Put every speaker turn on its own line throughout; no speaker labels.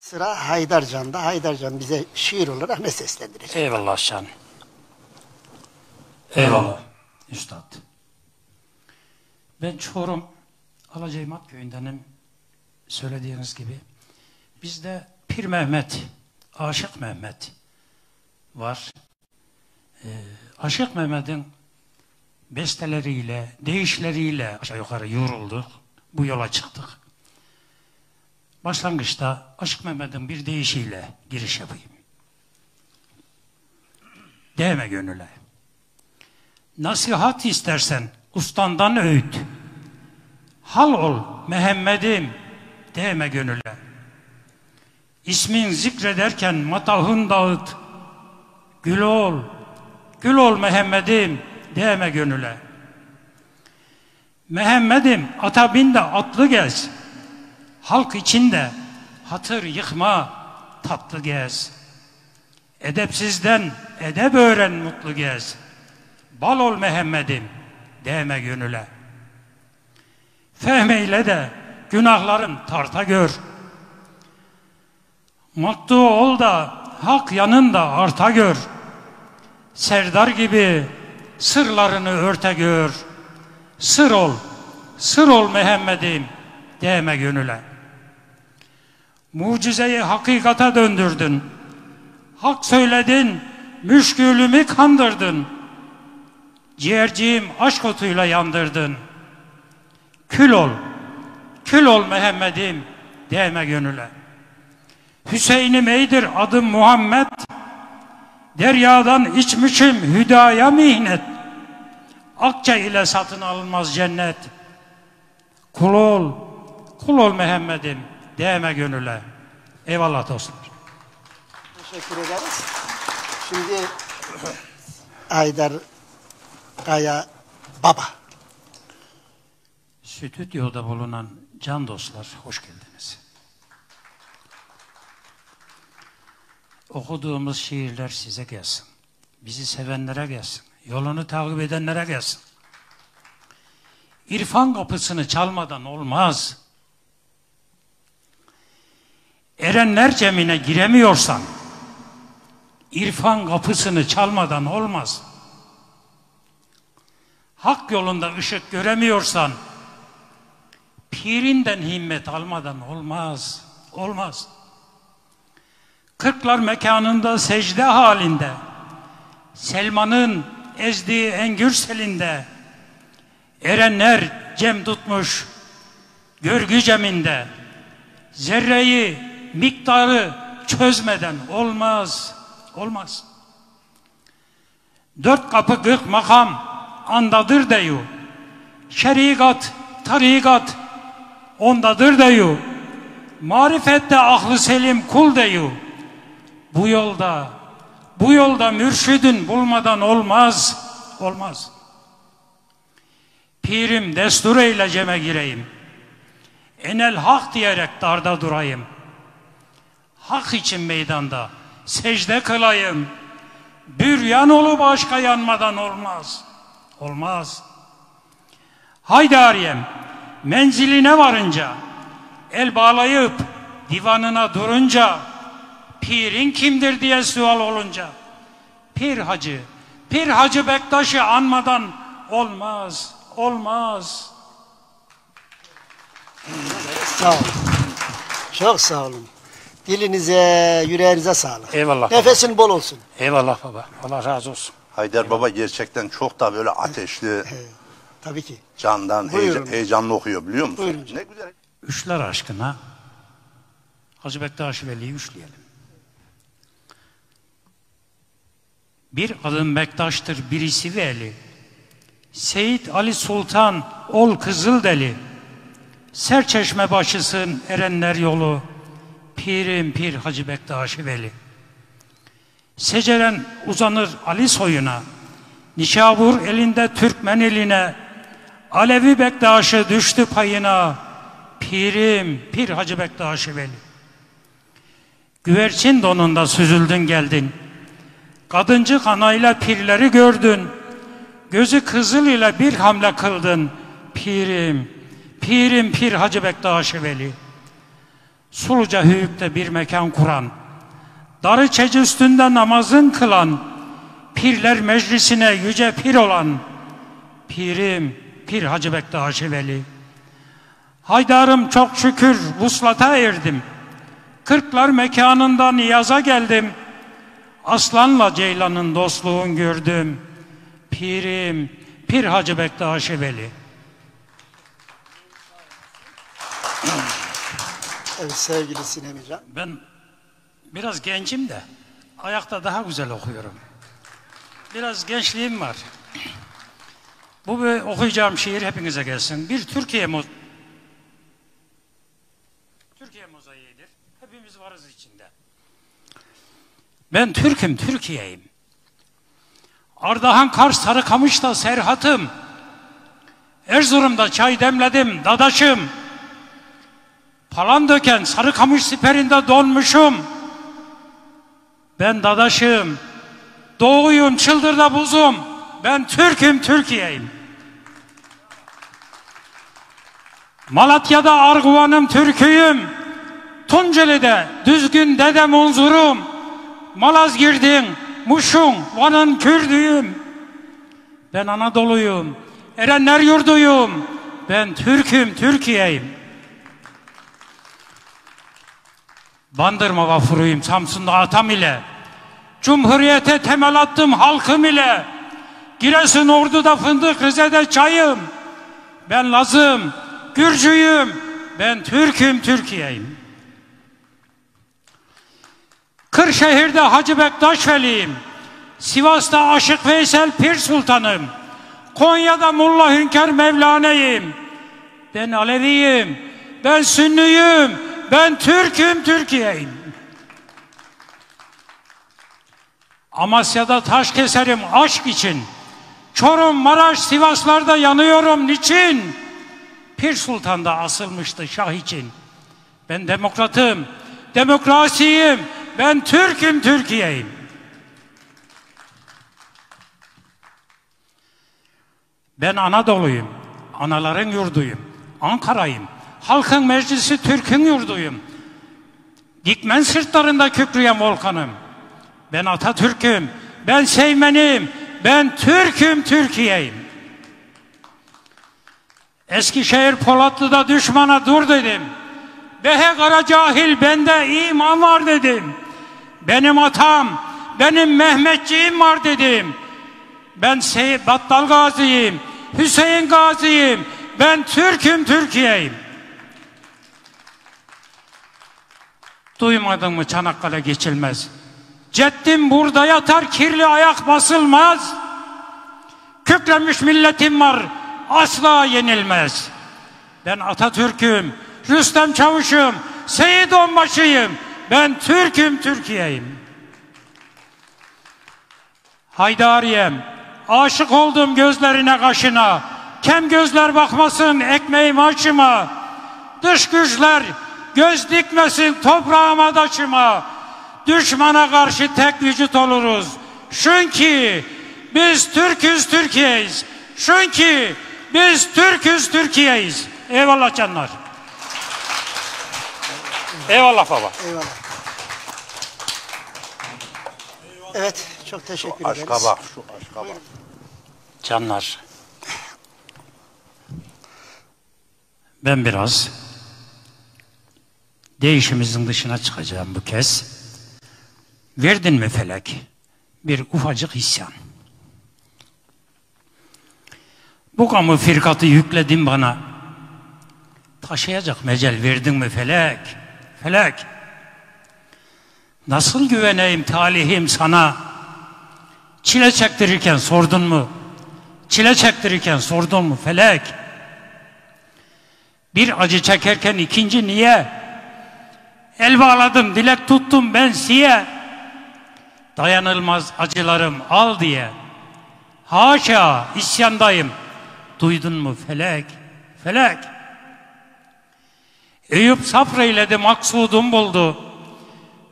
Sıra Haydarcan'da. Haydarcan bize şiir olarak ne seslendirecek?
Eyvallah Şan. Eyvallah. Üstad. Ben Çorum Alacaymat köyündenim. Söylediğiniz gibi. Bizde Pir Mehmet, Aşık Mehmet var. Ee, Aşık Mehmet'in besteleriyle, değişleriyle aşağı yukarı yorulduk. Bu yola çıktık. Başlangıçta Aşık Mehmet'in bir deyişiyle giriş yapayım. Değme gönüle. Nasihat istersen ustandan öğüt. Hal ol Mehmet'im değme gönüle. İsmin zikrederken matahın dağıt. Gül ol, gül ol Mehmet'im değme gönüle. Mehmet'im ata bin de atlı gez. Halk içinde hatır yıkma tatlı gez. Edepsizden edep öğren mutlu gez. Bal ol Mehmet'im değme gönüle. Fehmeyle de günahların tarta gör. Mutlu ol da hak yanında arta gör. Serdar gibi sırlarını örte gör. Sır ol, sır ol Mehmet'im değme gönüle. Mucizeyi hakikata döndürdün. Hak söyledin, müşkülümü kandırdın. Ciğerciğim aşk otuyla yandırdın. Kül ol, kül ol Mehmet'im değme gönüle. Hüseyin'im eydir adım Muhammed. Deryadan içmişim hüdaya mihnet. Akça ile satın alınmaz cennet. Kul ol, kul ol Mehmet'im değme gönüle. Eyvallah dostlar.
Teşekkür ederiz. Şimdi Haydar Kaya Baba.
Stüdyoda bulunan can dostlar hoş geldiniz. Okuduğumuz şiirler size gelsin. Bizi sevenlere gelsin. Yolunu takip edenlere gelsin. İrfan kapısını çalmadan olmaz. Erenler cemine giremiyorsan, irfan kapısını çalmadan olmaz. Hak yolunda ışık göremiyorsan, pirinden himmet almadan olmaz. Olmaz. Kırklar mekanında secde halinde, Selman'ın ezdiği engür selinde, erenler cem tutmuş, görgü ceminde, zerreyi, miktarı çözmeden olmaz, olmaz. Dört kapı kırk makam andadır deyu, şerikat, tarikat ondadır deyu, marifette ahlı selim kul deyu, bu yolda, bu yolda mürşidin bulmadan olmaz, olmaz. Pirim destur eyle ceme gireyim. Enel hak diyerek darda durayım. Hak için meydanda secde kılayım. Büryan olup aşka yanmadan olmaz. Olmaz. Haydi Ariyem, menziline varınca, el bağlayıp divanına durunca, pirin kimdir diye sual olunca, pir hacı, pir hacı Bektaş'ı anmadan olmaz, olmaz.
Sağ olun. Çok sağ olun. Dilinize, yüreğinize sağlık.
Eyvallah.
Nefesin bol olsun.
Eyvallah baba, Allah razı olsun.
Haydar Baba gerçekten çok da böyle ateşli,
tabii ki.
candan,
Buyurun.
heyecan, heyecanlı okuyor biliyor musun?
Buyurun.
Ne güzel.
Üçler aşkına Hacı Bektaş Veli'yi üçleyelim. Bir adım Bektaş'tır birisi Veli. Seyit Ali Sultan ol Kızıldeli. Serçeşme başısın erenler yolu. Pirim pir Hacı Bektaş Veli. Seceren uzanır Ali soyuna. Nişabur elinde Türkmen eline. Alevi Bektaş'ı düştü payına. Pirim pir Hacı Bektaş Veli. Güvercin donunda süzüldün geldin. Kadıncı kanayla pirleri gördün. Gözü kızıl ile bir hamle kıldın. Pirim, pirim pir Hacı Bektaş Veli. Suluca hüyükte bir mekan kuran, darı çeci üstünde namazın kılan, pirler meclisine yüce pir olan, pirim, pir Hacı Bektaş Veli. Haydarım çok şükür vuslata erdim. Kırklar mekanında niyaza geldim. Aslanla Ceylan'ın dostluğun gördüm. Pirim, Pir Hacı Bektaş Veli.
Evet sevgili Sinem.
Ben biraz gencim de ayakta daha güzel okuyorum. Biraz gençliğim var. Bu bir okuyacağım şiir hepinize gelsin. Bir Türkiye mo Türkiye mozaiğidir. Hepimiz varız içinde. Ben Türk'üm, Türkiye'yim. Ardahan, Kars, Sarıkamış'ta Serhat'ım. Erzurum'da çay demledim, dadaşım. Palandöken, Sarıkamış siperinde donmuşum. Ben dadaşım. Doğuyum, çıldırda buzum. Ben Türk'üm, Türkiye'yim. Malatya'da Arguvan'ım, Türk'üyüm. Tunceli'de düzgün dedem unzurum. Malazgirdin, Muş'un, Van'ın Kürdüyüm. Ben Anadolu'yum. Erenler yurduyum. Ben Türk'üm, Türkiye'yim. Bandırma vapuruyum Samsun'da atam ile. Cumhuriyete temel attım halkım ile. Giresun Ordu'da fındık Rize'de çayım. Ben Lazım, Gürcüyüm. Ben Türk'üm, Türkiye'yim. Kırşehir'de Hacı Bektaş Veli'yim. Sivas'ta Aşık Veysel Pir Sultanım. Konya'da Mulla Hünkar Mevlane'yim. Ben Aleviyim. Ben Sünnüyüm. Ben Türk'üm, Türkiye'yim. Amasya'da taş keserim aşk için. Çorum, Maraş, Sivaslarda yanıyorum niçin? Pir Sultan'da asılmıştı şah için. Ben demokratım, demokrasiyim, ben Türk'üm, Türkiye'yim. Ben Anadolu'yum, anaların yurduyum, Ankara'yım, halkın meclisi Türk'ün yurduyum. Dikmen sırtlarında kükreyen volkanım. Ben Atatürk'üm, ben Seymen'im, ben Türk'üm, Türkiye'yim. Eskişehir Polatlı'da düşmana dur dedim. Behe kara cahil bende iman var dedim. Benim atam, benim Mehmetçiğim var dedim. Ben Battal Gazi'yim, Hüseyin Gazi'yim. Ben Türk'üm, Türkiye'yim. Duymadın mı Çanakkale geçilmez. Ceddim burada yatar kirli ayak basılmaz. Kükremiş milletim var asla yenilmez. Ben Atatürk'üm, Rüstem Çavuş'um, Seyit Onbaşı'yım. Ben Türk'üm, Türkiye'yim. Haydariyem, aşık oldum gözlerine kaşına. Kem gözler bakmasın ekmeğim açıma. Dış güçler göz dikmesin toprağıma daşıma. Düşmana karşı tek vücut oluruz. Çünkü biz Türk'üz Türkiye'yiz. Çünkü biz Türk'üz Türkiye'yiz. Eyvallah canlar. Eyvallah baba.
Eyvallah. Evet çok teşekkür ederiz.
Aşka bak şu aşka bak.
Canlar. Ben biraz değişimizin dışına çıkacağım bu kez. Verdin mi felek? Bir ufacık isyan. Bu kamu firkatı yükledin bana. Taşıyacak mecel verdin mi felek? Felek. Nasıl güveneyim talihim sana? Çile çektirirken sordun mu? Çile çektirirken sordun mu felek? Bir acı çekerken ikinci niye? El bağladım, dilek tuttum ben siye. Dayanılmaz acılarım al diye. Haşa isyandayım. Duydun mu felek? Felek. Eyüp sabreyledi maksudum buldu.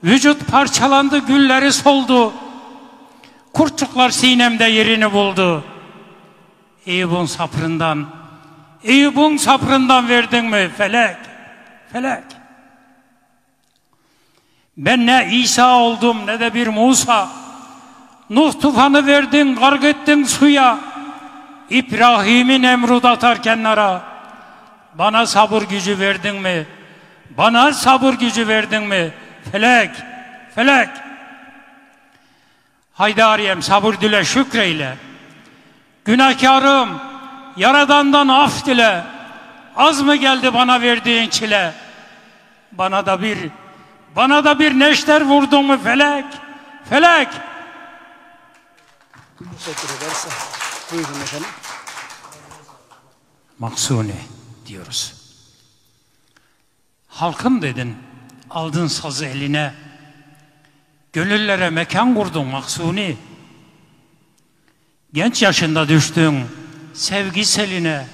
Vücut parçalandı gülleri soldu. Kurtçuklar sinemde yerini buldu. Eyüp'ün sabrından, Eyüp'ün sabrından verdin mi felek? Felek. Ben ne İsa oldum ne de bir Musa. Nuh tufanı verdin, garg ettin suya. İbrahim'i Nemrut atar kenara. Bana sabır gücü verdin mi? Bana sabır gücü verdin mi? Felek, felek. Haydariyem sabır dile şükreyle. Günahkarım, yaradandan af dile. Az mı geldi bana verdiğin çile? Bana da bir, bana da bir neşter vurdun mu felek? Felek.
Teşekkür ederiz. Buyurun efendim.
Maksuni diyoruz. Halkım dedin, aldın sazı eline. Gönüllere mekan kurdun Maksuni. Genç yaşında düştün sevgi seline.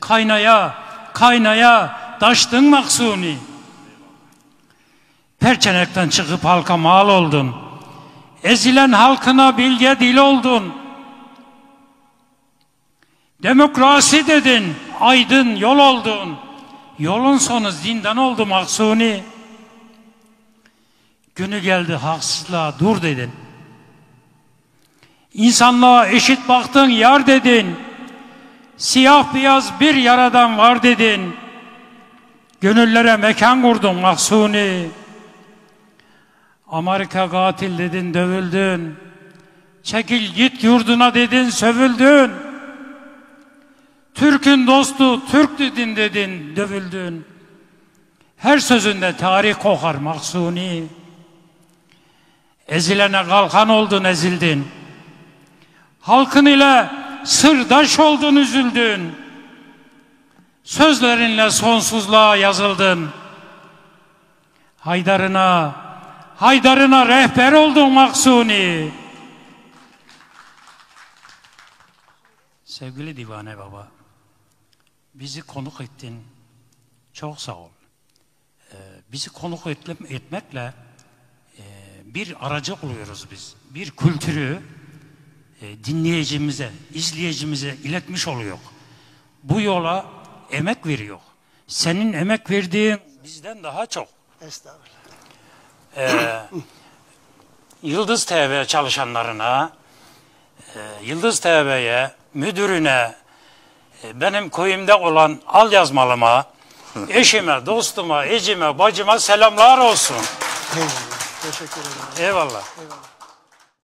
Kaynaya, kaynaya taştın Maksuni. Perçenekten çıkıp halka mal oldun. Ezilen halkına bilge dil oldun. Demokrasi dedin, aydın yol oldun. Yolun sonu zindan oldu Maksuni. Günü geldi haksızlığa dur dedin. İnsanlığa eşit baktın yar dedin. Siyah beyaz bir yaradan var dedin. Gönüllere mekan kurdun Maksuni. Amerika katil dedin dövüldün. Çekil git yurduna dedin sövüldün. Türk'ün dostu Türk dedin dedin dövüldün. Her sözünde tarih kokar Maksuni. Ezilene kalkan oldun ezildin. Halkın ile sırdaş oldun üzüldün. Sözlerinle sonsuzluğa yazıldın. Haydarına, Haydarına rehber oldun Maksuni. Sevgili divane baba, bizi konuk ettin. Çok sağ ol. Ee, bizi konuk etmekle e, bir aracı oluyoruz biz. Bir kültürü e, dinleyicimize, izleyicimize iletmiş oluyor. Bu yola emek veriyor. Senin emek verdiğin bizden daha çok.
Estağfurullah.
Yıldız TV çalışanlarına, e, Yıldız TV'ye, müdürüne, e, benim köyümde olan al yazmalıma, eşime, dostuma, ecime, bacıma selamlar olsun.
Eyvallah. Teşekkür ederim.
Eyvallah.
Eyvallah.